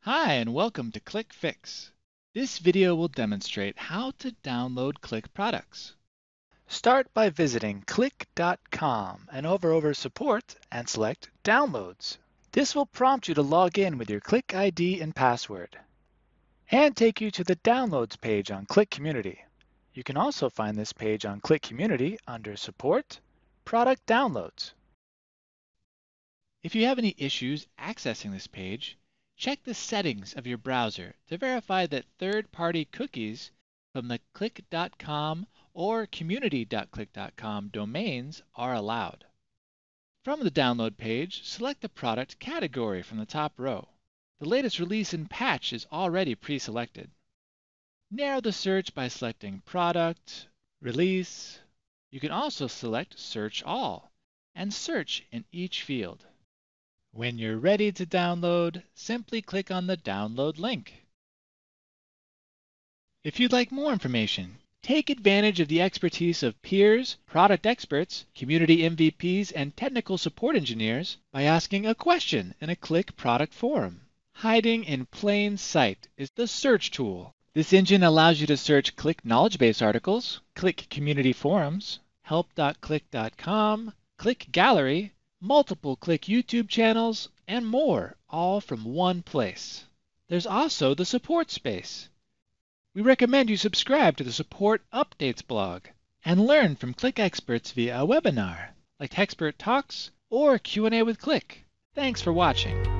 Hi and welcome to Qlik Fix. This video will demonstrate how to download Qlik products. Start by visiting qlik.com and hover over Support and select Downloads. This will prompt you to log in with your Qlik ID and password and take you to the Downloads page on Qlik Community. You can also find this page on Qlik Community under Support, Product Downloads. If you have any issues accessing this page, check the settings of your browser to verify that third-party cookies from the qlik.com or community.qlik.com domains are allowed. From the download page, select the product category from the top row. The latest release and patch is already pre-selected. Narrow the search by selecting Product, Release. You can also select Search All and search in each field. When you're ready to download, simply click on the download link. If you'd like more information, take advantage of the expertise of peers, product experts, community MVPs, and technical support engineers by asking a question in a Qlik product forum. Hiding in plain sight is the search tool. This engine allows you to search Qlik knowledge base articles, Qlik community forums, help.qlik.com, Qlik gallery, multiple Qlik YouTube channels, and more, all from one place. There's also the support space. We recommend you subscribe to the Support Updates blog and learn from Qlik experts via a webinar, like Techspert Talks or Q&A with Qlik. Thanks for watching.